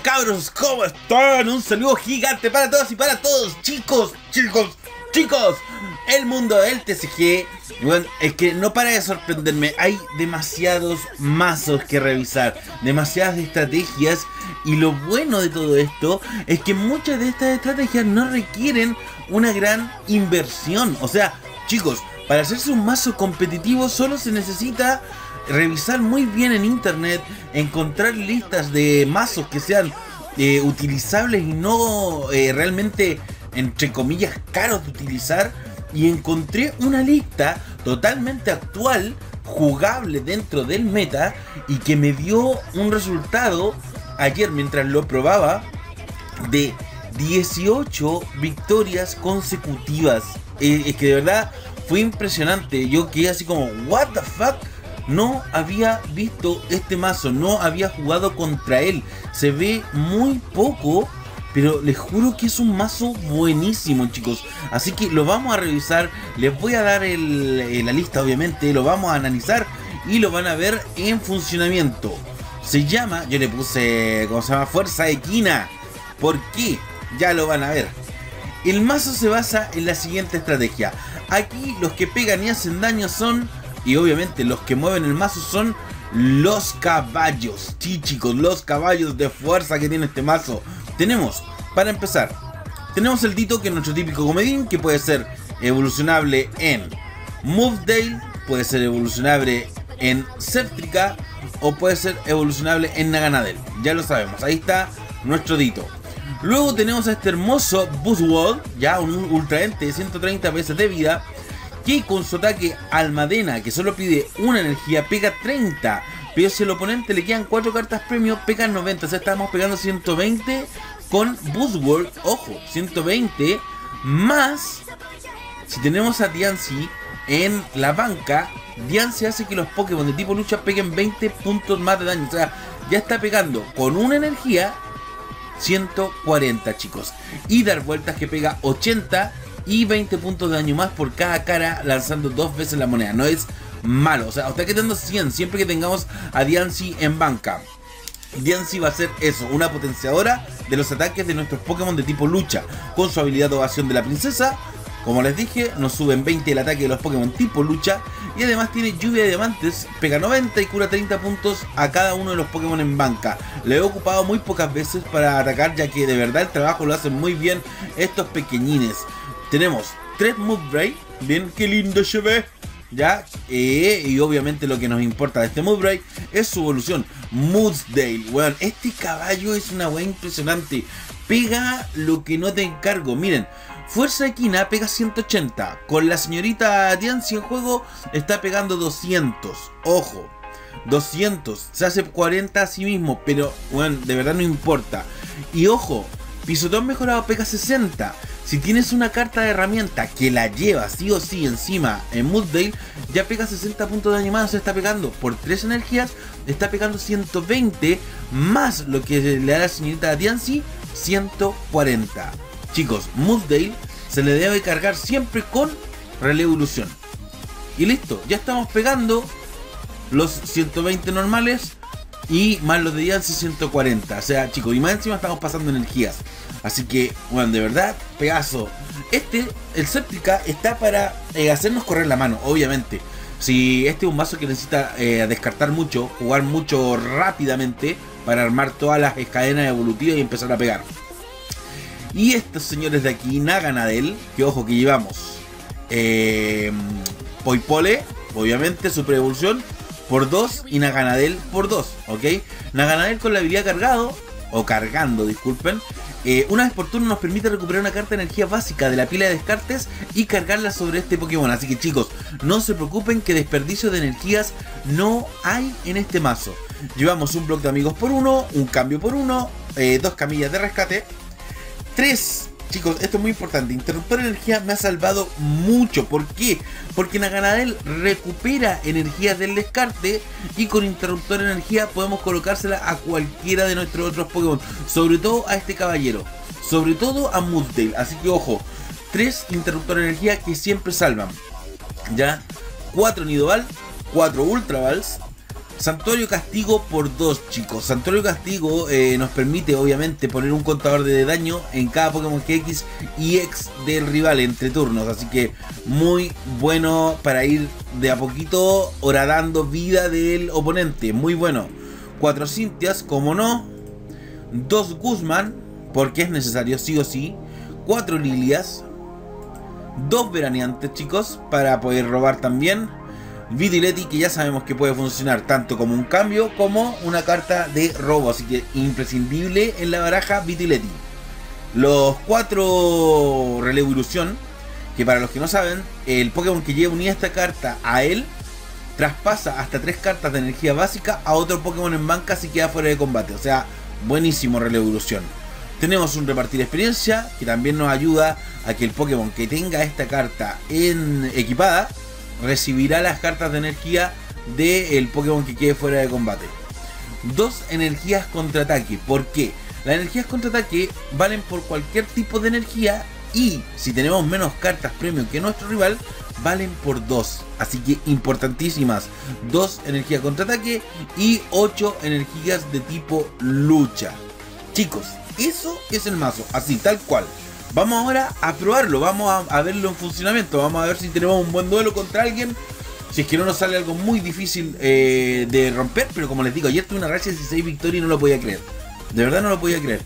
Cabros, ¿cómo están? Un saludo gigante para todos y para todos, chicos, chicos, chicos. El mundo del TCG, bueno, es que no para de sorprenderme. Hay demasiados mazos que revisar, demasiadas estrategias. Y lo bueno de todo esto es que muchas de estas estrategias no requieren una gran inversión. O sea, chicos, para hacerse un mazo competitivo solo se necesita revisar muy bien en internet, encontrar listas de mazos que sean eh, utilizables y no eh, realmente, entre comillas, caros de utilizar. Y encontré una lista totalmente actual, jugable dentro del meta y que me dio un resultado ayer mientras lo probaba de 18 victorias consecutivas. Eh, es que de verdad fue impresionante. Yo quedé así como, ¿What the fuck? No había visto este mazo, no había jugado contra él. Se ve muy poco, pero les juro que es un mazo buenísimo, chicos. Así que lo vamos a revisar. Les voy a dar el, la lista, obviamente. Lo vamos a analizar y lo van a ver en funcionamiento. Se llama, yo le puse, ¿cómo se llama? Fuerza Equina. ¿Por qué? Ya lo van a ver. El mazo se basa en la siguiente estrategia. Aquí los que pegan y hacen daño son y obviamente los que mueven el mazo son los caballos. Sí, chicos, los caballos de fuerza que tiene este mazo. Tenemos, para empezar, tenemos el Dito, que es nuestro típico comedín, que puede ser evolucionable en Movedale, puede ser evolucionable en Septrica o puede ser evolucionable en Naganadel. Ya lo sabemos, ahí está nuestro Dito. Luego tenemos a este hermoso Buzzword, ya un ultra ente de 130 veces de vida, que con su ataque Almadena, que solo pide una energía, pega 30. Pero si al oponente le quedan 4 cartas premio, pega 90. O sea, estamos pegando 120 con Buzzword. Ojo, 120 más. Si tenemos a Diancie en la banca, Diancie hace que los Pokémon de tipo lucha peguen 20 puntos más de daño. O sea, ya está pegando con una energía 140, chicos. Y dar vueltas que pega 80 y 20 puntos de daño más por cada cara lanzando dos veces la moneda. No es malo, o sea, está quedando 100 siempre que tengamos a Diancie en banca. Diancie va a ser eso, una potenciadora de los ataques de nuestros Pokémon de tipo lucha. Con su habilidad de ovación de la princesa, como les dije, nos suben 20 el ataque de los Pokémon tipo lucha. Y además tiene lluvia de diamantes, pega 90 y cura 30 puntos a cada uno de los Pokémon en banca. Lo he ocupado muy pocas veces para atacar ya que de verdad el trabajo lo hacen muy bien estos pequeñines. Tenemos tres Moodbray. Bien, qué lindo se ve. ¿Ya? Eh, y obviamente lo que nos importa de este Moodbray es su evolución. Moodsdale, weón. Este caballo es una weá impresionante. Pega lo que no te encargo. Miren, Fuerza Equina pega 180. Con la señorita Diancy en juego está pegando 200. Ojo. 200. Se hace 40 a sí mismo. Pero, bueno, de verdad no importa. Y ojo, Pisotón mejorado pega 60. Si tienes una carta de herramienta que la lleva sí o sí encima en Mooddale, ya pega 60 puntos de daño más. Está pegando por 3 energías, está pegando 120 más lo que le da la señorita Diancy, 140. Chicos, Mooddale se le debe cargar siempre con evolución. Y listo, ya estamos pegando los 120 normales y más los de Yancy 140. O sea, chicos, y más encima estamos pasando energías. Así que, bueno, de verdad, pegazo. Este, el Séptica, está para eh, hacernos correr la mano, obviamente. Si este es un mazo que necesita eh, descartar mucho, jugar mucho rápidamente para armar todas las cadenas evolutivas y empezar a pegar. Y estos señores de aquí, Naganadel, que ojo que llevamos eh, Poipole, obviamente, super evolución, por 2 y Naganadel por 2, ¿ok? Naganadel con la habilidad cargado, o cargando, disculpen, eh, una vez por turno nos permite recuperar una carta de energía básica de la pila de descartes y cargarla sobre este Pokémon. Así que chicos, no se preocupen que desperdicio de energías no hay en este mazo. Llevamos un bloque de amigos por uno, un cambio por uno, eh, dos camillas de rescate, tres Chicos, esto es muy importante. Interruptor de energía me ha salvado mucho. ¿Por qué? Porque Naganadel recupera energía del descarte y con interruptor de energía podemos colocársela a cualquiera de nuestros otros Pokémon. Sobre todo a este caballero. Sobre todo a Moodtail. Así que ojo, tres interruptor de energía que siempre salvan. Ya, cuatro Nidoval, cuatro Ultra Balls, Santuario Castigo por 2, chicos. Santuario Castigo eh, nos permite, obviamente, poner un contador de daño en cada Pokémon X y X del rival entre turnos. Así que muy bueno para ir de a poquito horadando vida del oponente. Muy bueno. 4 Cintias, como no. 2 Guzman, porque es necesario, sí o sí. 4 Lilias. 2 Veraneantes, chicos, para poder robar también. Vitileti que ya sabemos que puede funcionar tanto como un cambio como una carta de robo, así que imprescindible en la baraja Vitileti. Los cuatro relevo ilusión, que para los que no saben, el Pokémon que lleva unida esta carta a él traspasa hasta tres cartas de energía básica a otro Pokémon en banca si queda fuera de combate. O sea, buenísimo relevo evolución. Tenemos un repartir experiencia que también nos ayuda a que el Pokémon que tenga esta carta equipada recibirá las cartas de energía del Pokémon que quede fuera de combate. Dos energías contraataque. ¿Por qué? Las energías contraataque valen por cualquier tipo de energía y si tenemos menos cartas premium que nuestro rival, valen por dos. Así que importantísimas. Dos energías contraataque y ocho energías de tipo lucha. Chicos, eso es el mazo. Así, tal cual. Vamos ahora a probarlo, vamos a, verlo en funcionamiento, vamos a ver si tenemos un buen duelo contra alguien. Si es que no nos sale algo muy difícil eh, de romper, pero como les digo, ayer tuve una racha de 16 victorias y no lo podía creer. De verdad no lo podía creer.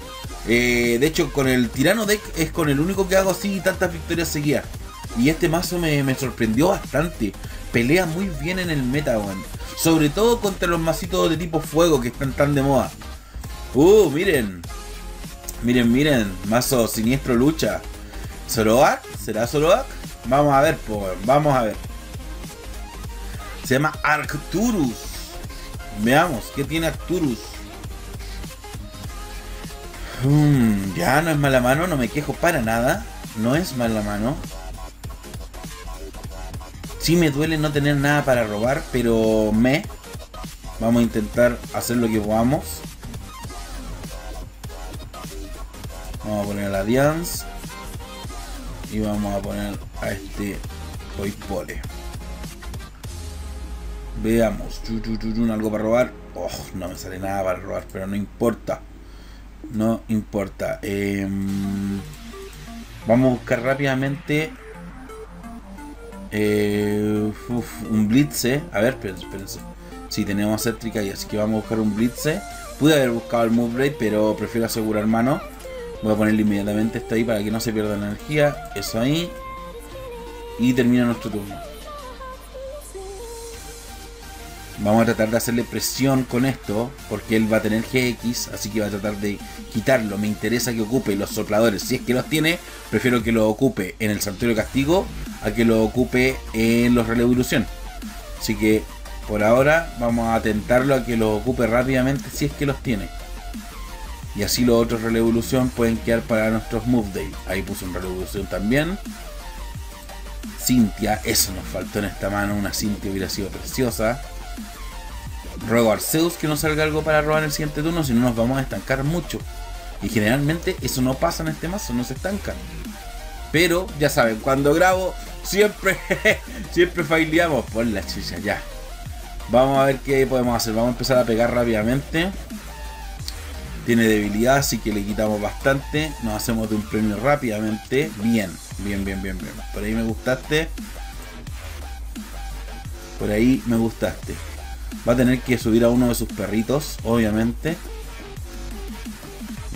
Eh, de hecho, con el Tirano Deck es con el único que hago así tantas victorias seguidas. Y este mazo me, sorprendió bastante. Pelea muy bien en el meta, weón. Sobre todo contra los masitos de tipo fuego que están tan de moda. Uh, miren. Miren, miren, mazo siniestro lucha. ¿Zoroark? ¿Será Zoroark? Vamos a ver, pues, vamos a ver. Se llama Arcturus. Veamos, ¿qué tiene Arcturus? Hmm, ya no es mala mano, no me quejo para nada. No es mala mano. Sí me duele no tener nada para robar, pero me. Vamos a intentar hacer lo que podamos. Vamos a poner a Diance. Y vamos a poner a este Poipole. Veamos. algo para robar. Oh, no me sale nada para robar, pero no importa. No importa. Em, vamos a buscar rápidamente eh, un Blitze. A ver, espérense. Si sí, tenemos Cétrica y así que vamos a buscar un Blitze. Pude haber buscado el Move pero prefiero asegurar mano. Voy a ponerle inmediatamente esto ahí para que no se pierda la energía. Eso ahí. Y termina nuestro turno. Vamos a tratar de hacerle presión con esto, porque él va a tener GX, así que va a tratar de quitarlo. Me interesa que ocupe los sopladores. Si es que los tiene, prefiero que lo ocupe en el santuario castigo a que lo ocupe en los relevo ilusión. Así que por ahora vamos a tentarlo a que lo ocupe rápidamente si es que los tiene. Y así los otros Revolución pueden quedar para nuestros Move Day. Ahí puse un Revolución también. Cintia, eso nos faltó en esta mano. Una Cintia hubiera sido preciosa. Ruego a Arceus que nos salga algo para robar en el siguiente turno, si no nos vamos a estancar mucho. Y generalmente eso no pasa en este mazo, no se estanca. Pero ya saben, cuando grabo siempre, siempre faileamos por la chicha ya. Vamos a ver qué podemos hacer. Vamos a empezar a pegar rápidamente. Tiene debilidad, así que le quitamos bastante. Nos hacemos de un premio rápidamente. Bien, bien, bien, bien, bien. Por ahí me gustaste. Por ahí me gustaste. Va a tener que subir a uno de sus perritos, obviamente.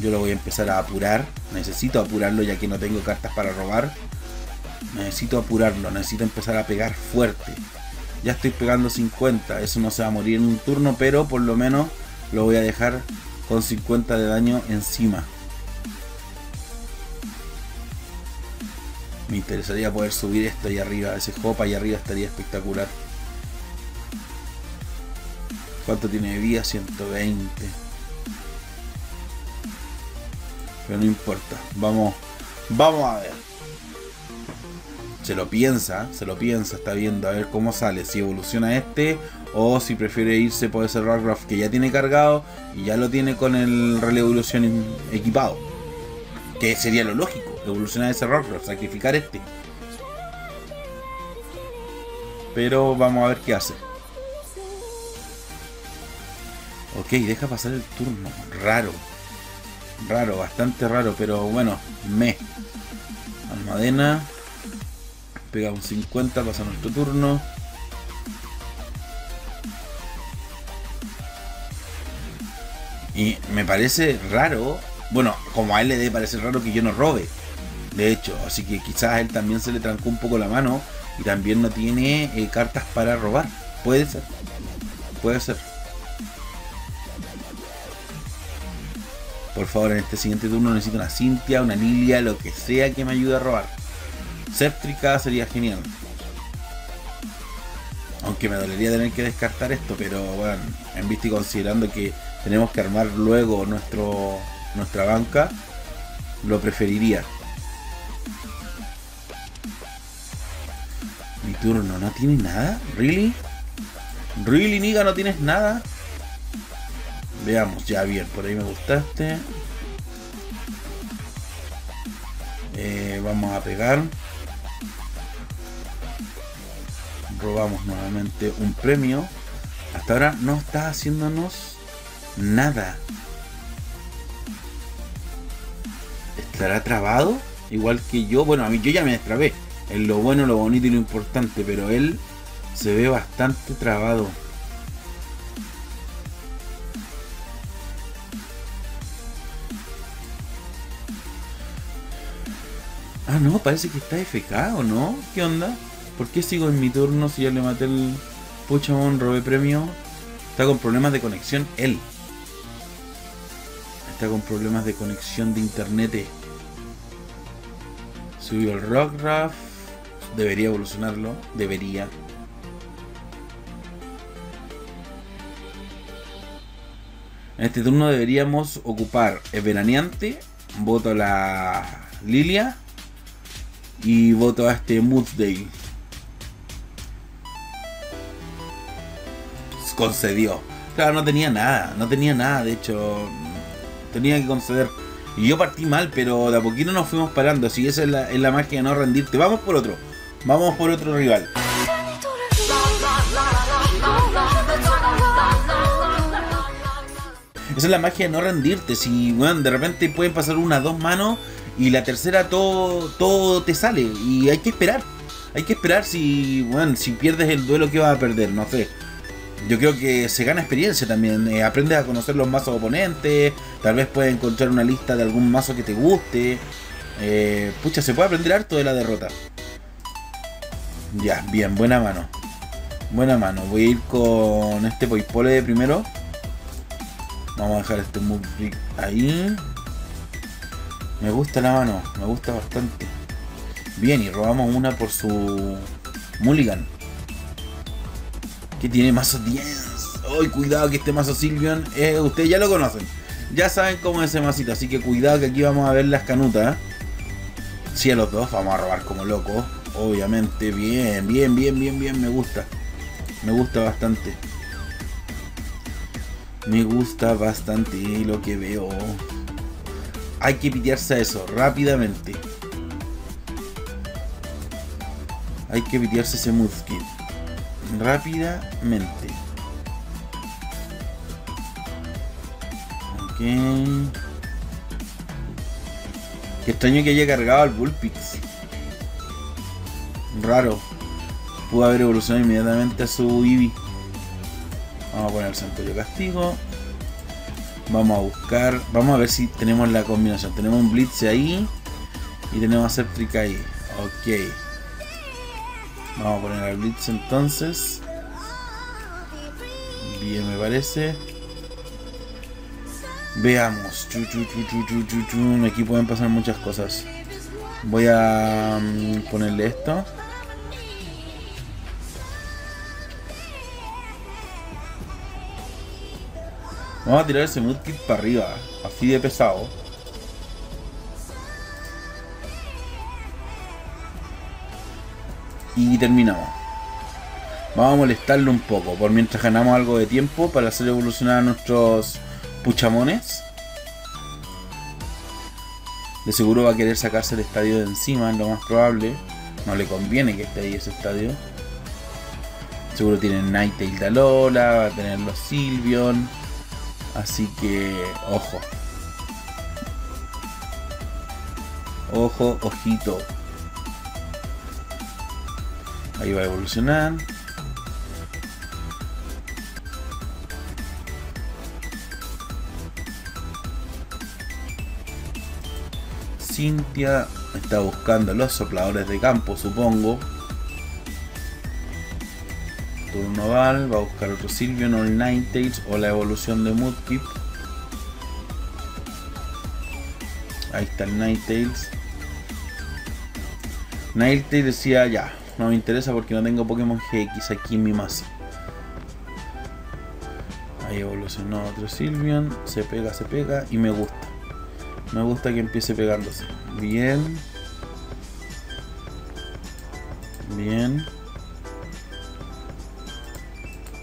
Yo lo voy a empezar a apurar. Necesito apurarlo ya que no tengo cartas para robar. Necesito apurarlo, necesito empezar a pegar fuerte. Ya estoy pegando 50, eso no se va a morir en un turno, pero por lo menos lo voy a dejar con 50 de daño encima. Me interesaría poder subir esto ahí arriba, ese hop ahí arriba estaría espectacular. ¿Cuánto tiene de vida? 120. Pero no importa. Vamos, vamos a ver. Se lo piensa, se lo piensa, está viendo a ver cómo sale. Si evoluciona este o si prefiere irse por ese Rockruff que ya tiene cargado y ya lo tiene con el Relay Evolución equipado. Que sería lo lógico, evolucionar ese Rockruff, sacrificar este. Pero vamos a ver qué hace. Ok, deja pasar el turno. Raro. Raro, bastante raro, pero bueno, me. Almadena. Pega un 50, pasa nuestro turno. Y me parece raro, bueno, como a él le debe parecer raro que yo no robe. De hecho, así que quizás a él también se le trancó un poco la mano y también no tiene eh, cartas para robar. Puede ser. Puede ser. Por favor, en este siguiente turno necesito una Cintia, una Lilia, lo que sea que me ayude a robar. Séptrica sería genial. Aunque me dolería tener que descartar esto, pero bueno, en vista y considerando que tenemos que armar luego nuestro nuestra banca, lo preferiría. Mi turno, ¿no tiene nada? ¿Really? ¿Really, Niga, no tienes nada? Veamos, ya bien, por ahí me gustaste. Eh, vamos a pegar. Robamos nuevamente un premio. Hasta ahora no está haciéndonos nada. ¿Estará trabado? Igual que yo. Bueno, a mí yo ya me destrabé. En lo bueno, lo bonito y lo importante. Pero él se ve bastante trabado. Ah, no, parece que está FK, ¿o no? ¿Qué onda? ¿Por qué sigo en mi turno si ya le maté el Puchamón, robé premio? Está con problemas de conexión él. Está con problemas de conexión de internet. Subió el Rockraft. Debería evolucionarlo. Debería. En este turno deberíamos ocupar el veraneante. Voto a la Lilia y voto a este Moodsdale. Concedió. Claro, no tenía nada, no tenía nada, de hecho, tenía que conceder. Y yo partí mal, pero de a poquito nos fuimos parando, así esa es la, es la magia de no rendirte. Vamos por otro, vamos por otro rival. Esa es la magia de no rendirte. Si, bueno, de repente pueden pasar una, dos manos y la tercera todo, todo te sale. Y hay que esperar. Hay que esperar si, bueno, si pierdes el duelo que vas a perder, no sé. Yo creo que se gana experiencia también. Eh, aprendes a conocer los mazos oponentes. Tal vez puedes encontrar una lista de algún mazo que te guste. Eh, pucha, se puede aprender harto de la derrota. Ya, bien, buena mano. Buena mano. Voy a ir con este Poipole primero. Vamos a dejar este move ahí. Me gusta la mano, me gusta bastante. Bien, y robamos una por su Mulligan. Que tiene mazo 10. ¡Ay, cuidado que este mazo Silvion! Eh, ustedes ya lo conocen. Ya saben cómo es ese masito, así que cuidado que aquí vamos a ver las canutas. Sí, a los dos vamos a robar como locos. Obviamente, bien, bien, bien, bien, bien, me gusta. Me gusta bastante. Me gusta bastante lo que veo. Hay que pitearse a eso rápidamente. Hay que pitearse ese Muskin rápidamente. Ok. Extraño que haya cargado al Bullpix. Raro. Pudo haber evolucionado inmediatamente a su Eevee. Vamos a poner el Santuario Castigo. Vamos a buscar. Vamos a ver si tenemos la combinación. Tenemos un Blitz ahí. Y tenemos a Septric ahí. Ok. Vamos a poner al Blitz entonces. Bien, me parece. Veamos. Aquí pueden pasar muchas cosas. Voy a mm, ponerle esto. Vamos a tirar ese Mudkip para arriba, así de pesado. Y terminamos. Vamos a molestarlo un poco, por mientras ganamos algo de tiempo para hacer evolucionar a nuestros puchamones. De seguro va a querer sacarse el estadio de encima, es lo más probable. No le conviene que esté ahí ese estadio. Seguro tiene Ninetale Alola, va a tener los Silvion. Así que, ojo. Ojo, ojito. Ahí va a evolucionar. Cintia está buscando los sopladores de campo, supongo. Turno Val, va a buscar otro Sylveon o Ninetales o la evolución de Mudkip. Ahí está el Ninetales. Ninetales decía ya, no me interesa porque no tengo Pokémon GX aquí en mi masa. Ahí evolucionó otro Sylveon, se pega, se pega y me gusta. Me gusta que empiece pegándose. Bien. Bien.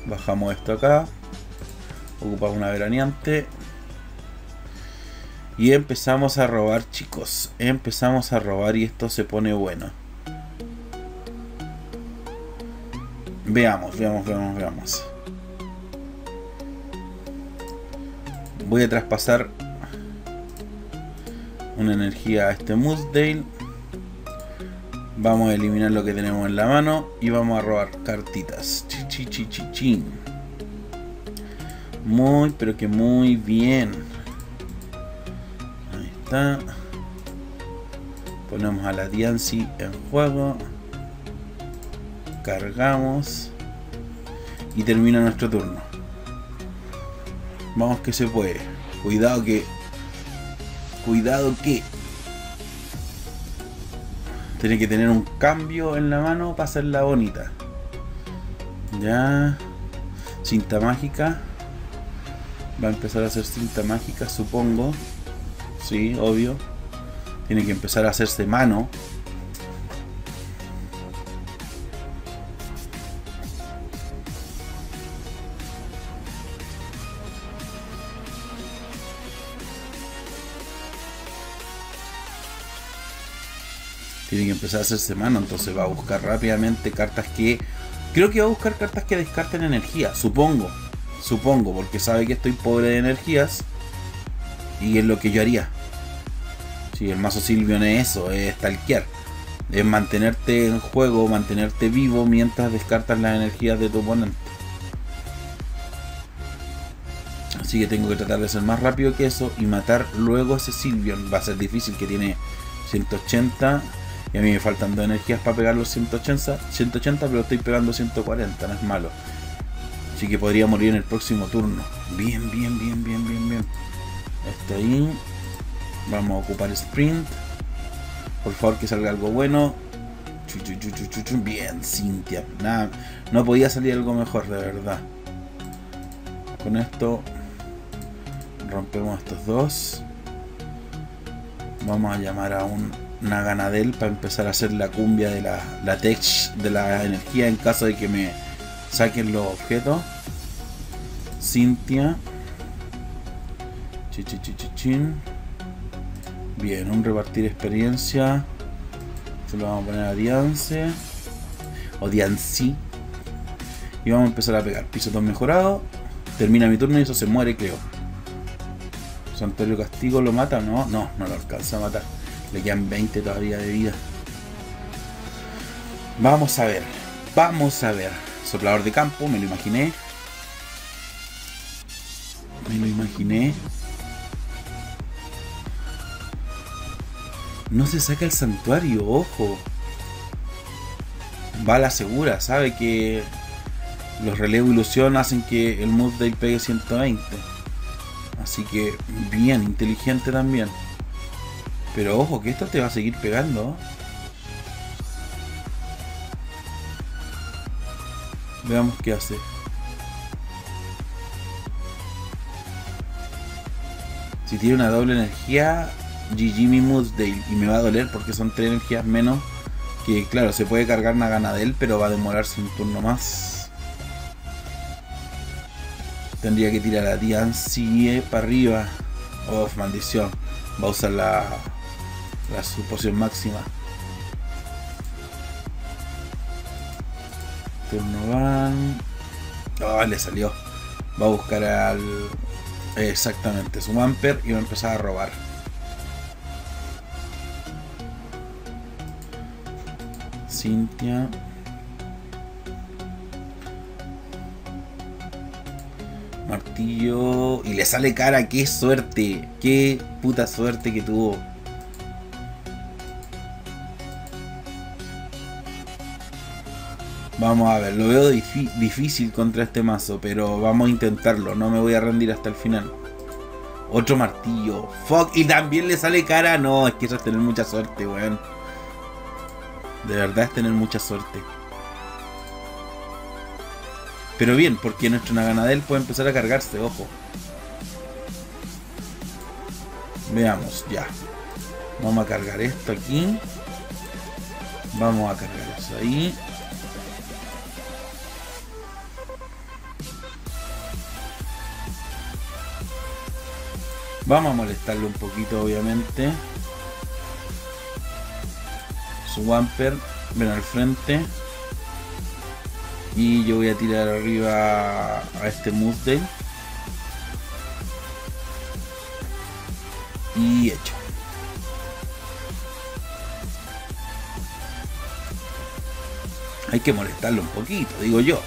Bajamos esto acá. Ocupamos una veraneante. Y empezamos a robar, chicos. Empezamos a robar y esto se pone bueno. Veamos, veamos, veamos, veamos. Voy a traspasar una energía a este Moosdale. Vamos a eliminar lo que tenemos en la mano y vamos a robar cartitas. Chi, Muy, pero que muy bien. Ahí está. Ponemos a la Diancy en juego. Cargamos. Y termina nuestro turno. Vamos que se puede. Cuidado que cuidado que tiene que tener un cambio en la mano para hacerla bonita. Ya. Cinta mágica. Va a empezar a hacer cinta mágica, supongo. Sí, obvio. Tiene que empezar a hacerse mano. Tiene que empezar a hacerse mano, entonces va a buscar rápidamente cartas que... Creo que va a buscar cartas que descarten energía, supongo. Supongo, porque sabe que estoy pobre de energías. Y es lo que yo haría. Si el mazo Silvion es eso, es stalkear. Es mantenerte en juego, mantenerte vivo mientras descartas las energías de tu oponente. Así que tengo que tratar de ser más rápido que eso y matar luego a ese Silvion. Va a ser difícil que tiene 180 y a mí me faltan dos energías para pegar los 180, 180 pero estoy pegando 140, no es malo. Así que podría morir en el próximo turno. Bien, bien, bien, bien, bien, bien. Está ahí. Vamos a ocupar sprint. Por favor que salga algo bueno. Bien, Cintia. Nada, no podía salir algo mejor, de verdad. Con esto rompemos estos dos. Vamos a llamar a un una ganadel para empezar a hacer la cumbia de la, la tech de la energía en caso de que me saquen los objetos. Cintia. Chichichichichin. Bien, un repartir experiencia. Se lo vamos a poner a Diance. O Diancy. Y vamos a empezar a pegar. Piso 2 mejorado. Termina mi turno y eso se muere, creo. Santuario Castigo lo mata, no, no, no lo alcanza a matar. Le quedan 20 todavía de vida. Vamos a ver. Vamos a ver. Soplador de campo, me lo imaginé. Me lo imaginé. No se saca el santuario, ojo. Va la segura, sabe que los relevo ilusión hacen que el Moodale pegue 120. Así que bien, inteligente también. Pero ojo, que esto te va a seguir pegando. Veamos qué hace. Si tiene una doble energía, GG mi Moosdale. Y me va a doler porque son tres energías menos. Que claro, se puede cargar una gana de él, pero va a demorarse un turno más. Tendría que tirar a Diancie para arriba. Oh, maldición. Va a usar la la suposición máxima. Turno van. Oh, le salió. Va a buscar al, Exactamente, su Wamper y va a empezar a robar. Cintia. Martillo. Y le sale cara. ¡Qué suerte! ¡Qué puta suerte que tuvo! Vamos a ver, lo veo difícil contra este mazo, pero vamos a intentarlo, no me voy a rendir hasta el final. Otro martillo, fuck, y también le sale cara, no, es que eso es tener mucha suerte, weón. De verdad es tener mucha suerte. Pero bien, porque nuestro Naganadel puede empezar a cargarse, ojo. Veamos, ya. Vamos a cargar esto aquí. Vamos a cargar eso ahí. Vamos a molestarle un poquito, obviamente. Su Wamper, ven al frente. Y yo voy a tirar arriba a este Musday. Y hecho. Hay que molestarlo un poquito, digo yo.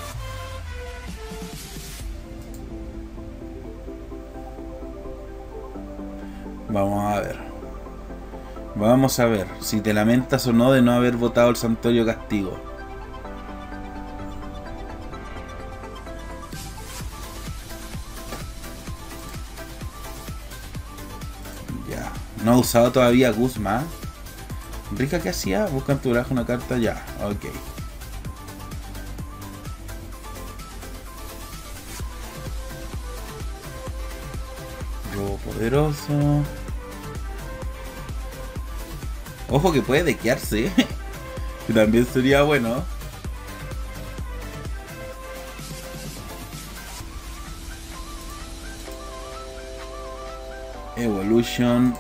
Vamos a ver si te lamentas o no de no haber votado el santuario castigo. Ya. No ha usado todavía Guzma. Rica, ¿qué hacía? Busca en tu brazo una carta ya. Ok. Robo poderoso. Ojo que puede dequearse. que también sería bueno. Evolution.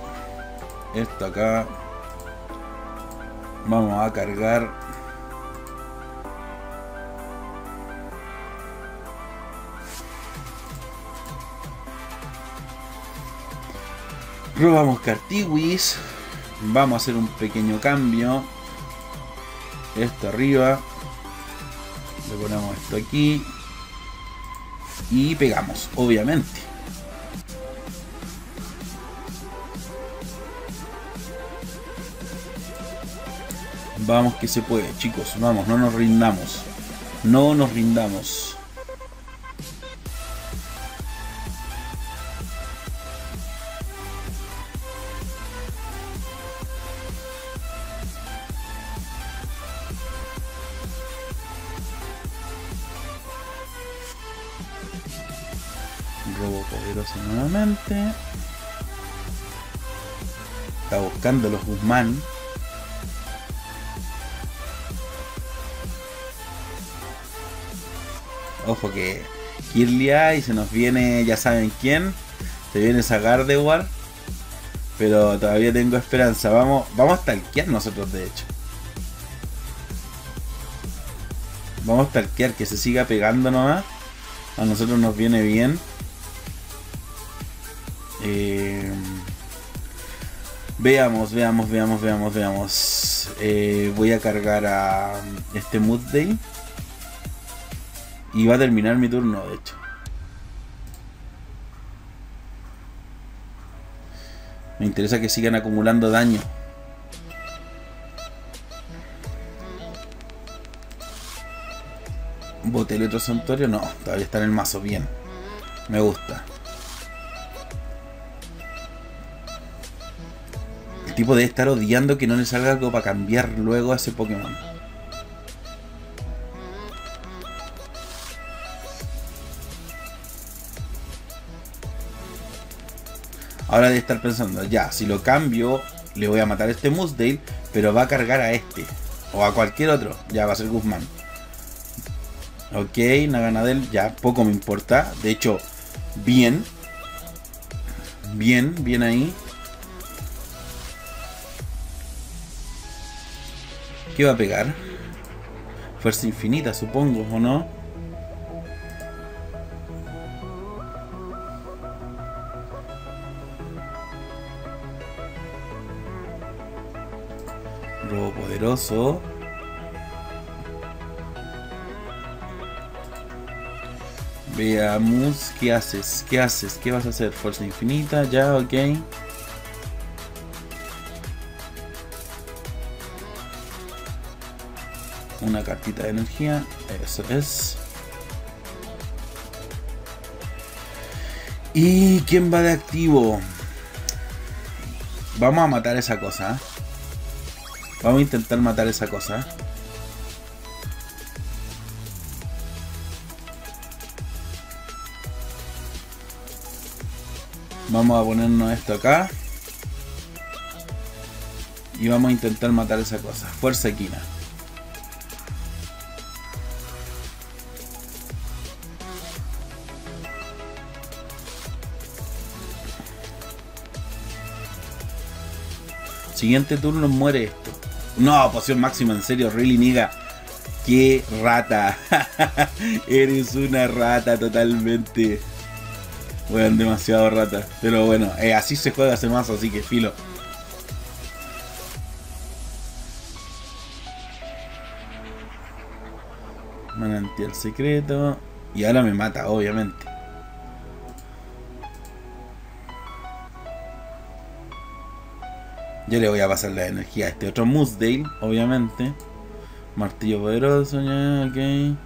Esto acá. Vamos a cargar. Robamos Cartiwis. Vamos a hacer un pequeño cambio. Esto arriba. Le ponemos esto aquí. Y pegamos, obviamente. Vamos que se puede, chicos. Vamos, no nos rindamos. No nos rindamos. Está buscando los Guzmán. Ojo que Kirlia y se nos viene, ya saben quién. Se viene esa Gardevoir. Pero todavía tengo esperanza. Vamos, vamos a talquear nosotros de hecho. Vamos a talquear, que se siga pegando nomás. A nosotros nos viene bien. Eh, veamos, veamos, veamos, veamos, veamos. Eh, voy a cargar a este Mood Day. Y va a terminar mi turno, de hecho. Me interesa que sigan acumulando daño. Bote el otro santuario, no, todavía está en el mazo, bien. Me gusta. Tipo debe estar odiando que no le salga algo para cambiar luego a ese Pokémon. Ahora debe estar pensando, ya, si lo cambio, le voy a matar a este Musdale, pero va a cargar a este. O a cualquier otro. Ya va a ser Guzmán. Ok, Naganadel, ya, poco me importa. De hecho, bien. Bien, bien ahí. ¿Qué va a pegar? Fuerza infinita, supongo, ¿o no? Robo poderoso. Veamos qué haces, qué haces, qué vas a hacer. Fuerza infinita, ya, ok. Una cartita de energía, eso es. ¿Y quién va de activo? Vamos a matar esa cosa. Vamos a intentar matar esa cosa. Vamos a ponernos esto acá. Y vamos a intentar matar esa cosa. Fuerza equina. Siguiente turno muere esto. No, poción máxima, en serio, really niga. Qué rata. Eres una rata totalmente. Bueno, demasiado rata. Pero bueno, eh, así se juega hace más, así que filo. Manantial secreto. Y ahora me mata, obviamente. Yo le voy a pasar la energía a este otro Moosdale, obviamente. Martillo poderoso, ya, ok.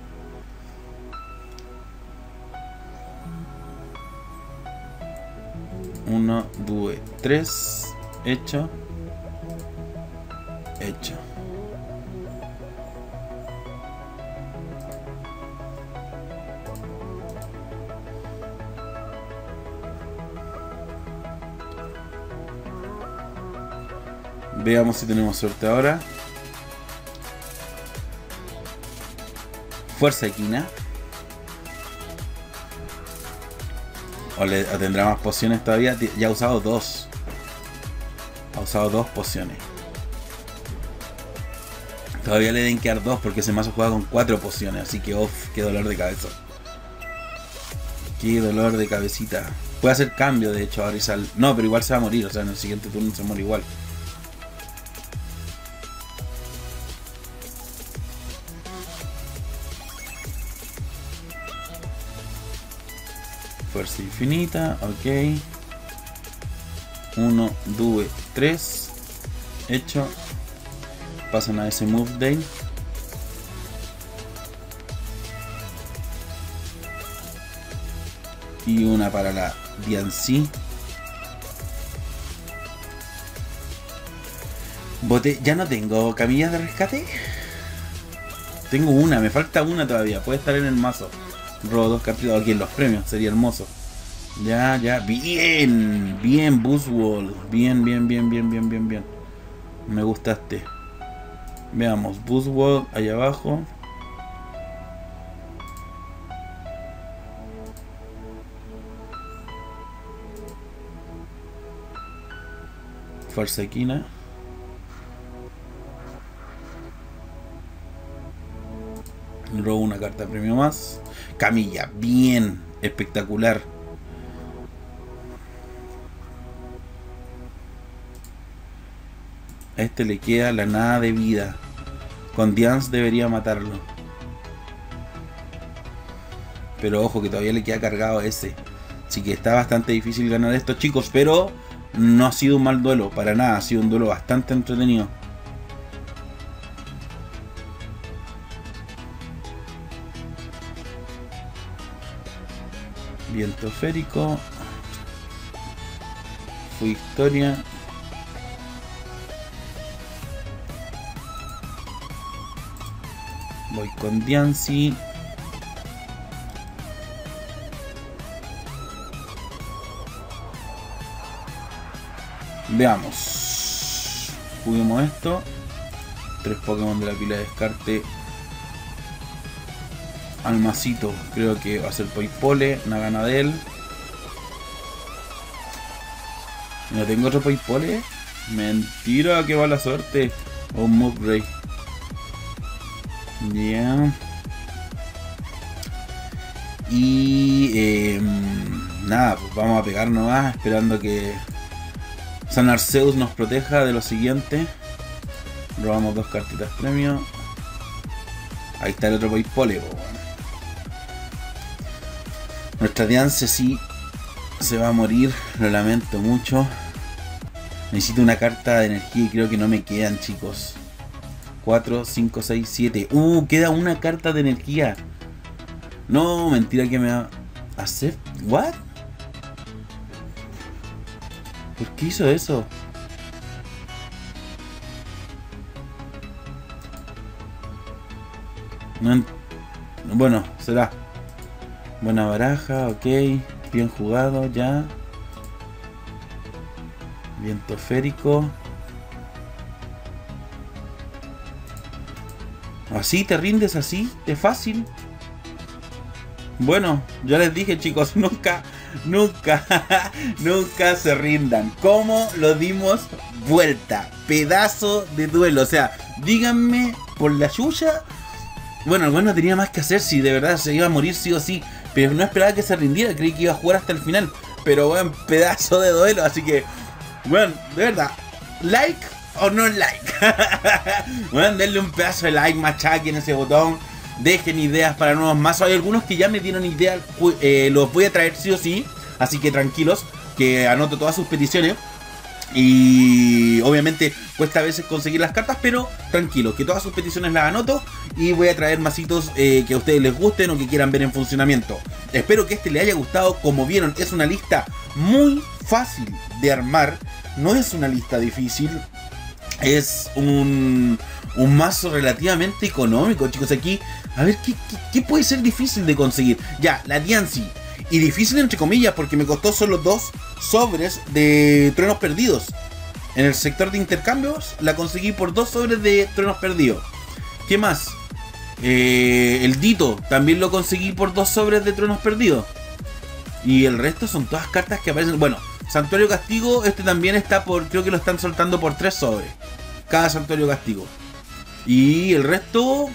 Uno, dos, tres. Hecho. Hecho. Veamos si tenemos suerte ahora. Fuerza equina. O, le, tendrá más pociones todavía. Ya ha usado dos. Ha usado dos pociones. Todavía le deben quedar dos porque ese mazo juega con cuatro pociones. Así que, uff, qué dolor de cabeza. Qué dolor de cabecita. Puede hacer cambio, de hecho, ahora sal... No, pero igual se va a morir. O sea, en el siguiente turno se muere igual. Infinita, ok. 1, 2, 3. Hecho. Pasan a ese move day. Y una para la DNC. Bote, ya no tengo camillas de rescate. Tengo una, me falta una todavía. Puede estar en el mazo. Robo dos cartitas aquí en los premios, sería hermoso. Ya, ya, bien, bien, Buzzwall. Bien, bien, bien, bien, bien, bien, bien. Me gustaste. Veamos, Buzzwall ahí abajo. Fuerza equina. Robo una carta premio más. Camilla, bien, espectacular. A este le queda la nada de vida. Con Dians debería matarlo. Pero ojo que todavía le queda cargado ese. Así que está bastante difícil ganar estos chicos. Pero no ha sido un mal duelo. Para nada. Ha sido un duelo bastante entretenido. Viento férico. Fue historia. Voy con Diancy. Veamos. Juguemos esto. Tres Pokémon de la pila de descarte Almacito, creo que va a ser Poipole, Naganadel. ¿No tengo otro Poipole? Mentira, que va la suerte. O un Mugray. Ya. Y em, nada, pues vamos a pegar nomás, esperando que San Arceus nos proteja de lo siguiente. Robamos dos cartitas premio. Ahí está el otro Boypole, Nuestra Diance sí se va a morir, lo lamento mucho. Necesito una carta de energía y creo que no me quedan, chicos. 4, 5, 6, 7. Uh, queda una carta de energía. No, mentira que me va a hacer. ¿What? ¿Por qué hizo eso? bueno, será. Buena baraja, ok. Bien jugado, ya. Viento férico. ¿Así te rindes así? ¿De fácil? Bueno, ya les dije chicos, nunca, nunca, nunca se rindan. ¿Cómo lo dimos vuelta? Pedazo de duelo. O sea, díganme por la suya. Bueno, el bueno no tenía más que hacer si de verdad se iba a morir sí o sí. Pero no esperaba que se rindiera, creí que iba a jugar hasta el final. Pero bueno, pedazo de duelo. Así que, bueno, de verdad, like o no like. bueno, denle un pedazo de like, machaquen ese botón dejen ideas para nuevos mazos. Hay algunos que ya me dieron ideas, eh, los voy a traer sí o sí, así que tranquilos, que anoto todas sus peticiones. Y obviamente cuesta a veces conseguir las cartas, pero tranquilo, que todas sus peticiones las anoto y voy a traer masitos eh, que a ustedes les gusten o que quieran ver en funcionamiento. Espero que este les haya gustado. Como vieron, es una lista muy fácil de armar. No es una lista difícil. Es un, un mazo relativamente económico, chicos. Aquí a ver, ¿qué, puede ser difícil de conseguir? Ya, la Diancy. Y difícil entre comillas porque me costó solo dos sobres de truenos perdidos. En el sector de intercambios la conseguí por dos sobres de truenos perdidos. ¿Qué más? Eh, el Dito también lo conseguí por dos sobres de truenos perdidos. Y el resto son todas cartas que aparecen. Bueno, Santuario Castigo, este también está por. Creo que lo están soltando por tres sobres. Cada Santuario Castigo. Y el resto,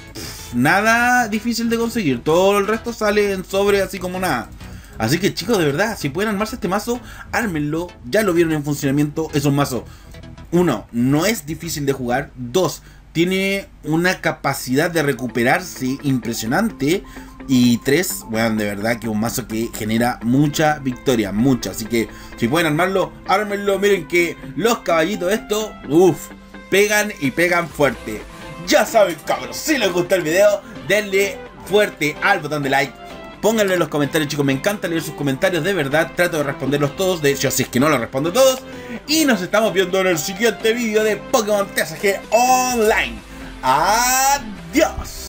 nada difícil de conseguir. Todo el resto sale en sobre así como nada. Así que chicos, de verdad, si pueden armarse este mazo, ármenlo. Ya lo vieron en funcionamiento. Es un mazo. Uno, no es difícil de jugar. Dos, tiene una capacidad de recuperarse impresionante. Y tres, bueno, de verdad que es un mazo que genera mucha victoria, mucha. Así que si pueden armarlo, ármenlo. Miren que los caballitos esto, uff, pegan y pegan fuerte. Ya saben, cabros, si les gustó el video, denle fuerte al botón de like. Pónganlo en los comentarios, chicos. Me encanta leer sus comentarios, de verdad. Trato de responderlos todos. De hecho, si es que no los respondo todos. Y nos estamos viendo en el siguiente vídeo de Pokémon TCG Online. Adiós.